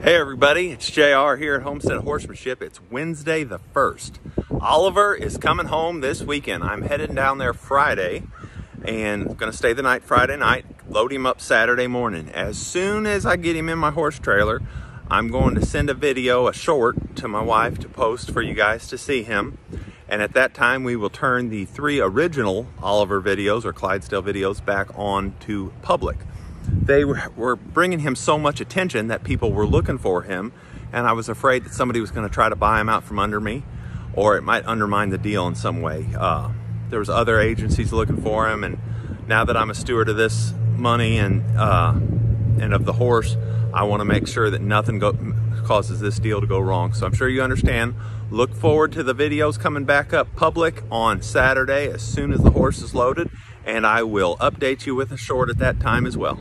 Hey everybody, it's JR here at Homestead Horsemanship. It's Wednesday the 1st. Oliver is coming home this weekend. I'm heading down there Friday and gonna stay the night Friday night, load him up Saturday morning. As soon as I get him in my horse trailer, I'm going to send a video, a short, to my wife to post for you guys to see him. And at that time, we will turn the three original Oliver videos or Clydesdale videos back on to public they were bringing him so much attention that people were looking for him and I was afraid that somebody was going to try to buy him out from under me or it might undermine the deal in some way. Uh, there was other agencies looking for him and now that I'm a steward of this money and uh, and of the horse, I want to make sure that nothing go, causes this deal to go wrong. So I'm sure you understand. Look forward to the videos coming back up public on Saturday as soon as the horse is loaded and I will update you with a short at that time as well.